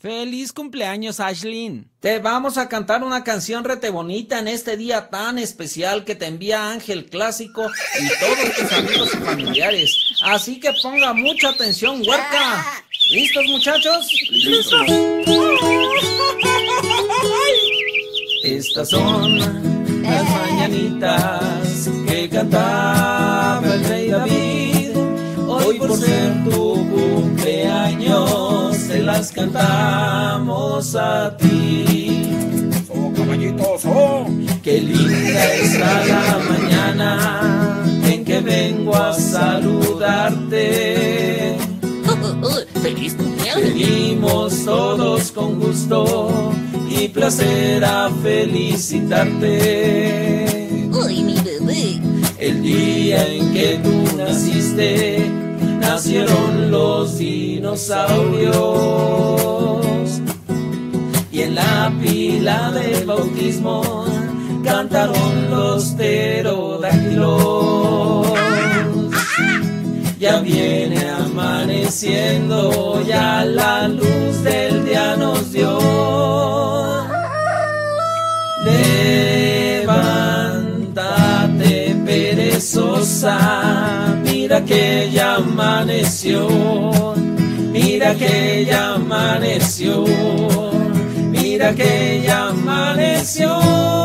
Feliz cumpleaños, Ashlyn. Te vamos a cantar una canción rete bonita en este día tan especial que te envía Ángel Clásico y todos tus amigos y familiares. Así que ponga mucha atención, huerca. ¿Listos, muchachos? ¡Listos! Estas son las mañanitas que cantaba el rey David. Hoy por ser tu las cantamos a ti. ¡Oh, caballitos, oh! Qué linda está la mañana en que vengo a saludarte. ¡Feliz cumpleaños! Venimos todos con gusto y placer a felicitarte. ¡Uy, mi bebé! El día en que tú naciste, nacieron los dinosaurios. Y en la pila del bautismo cantaron los pterodáctilos. Ya viene amaneciendo, ya la luz del día nos dio. Levántate, perezosa, mira que ya amaneció, mira que ya amaneció, mira que ya amaneció.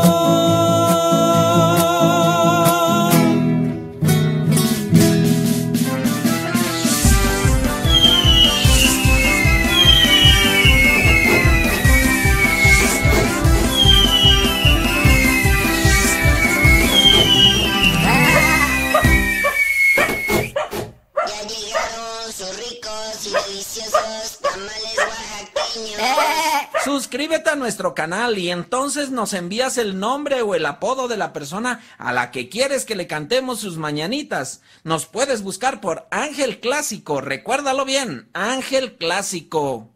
Suscríbete a nuestro canal y entonces nos envías el nombre o el apodo de la persona a la que quieres que le cantemos sus mañanitas. Nos puedes buscar por Ángel Clásico, recuérdalo bien, Ángel Clásico.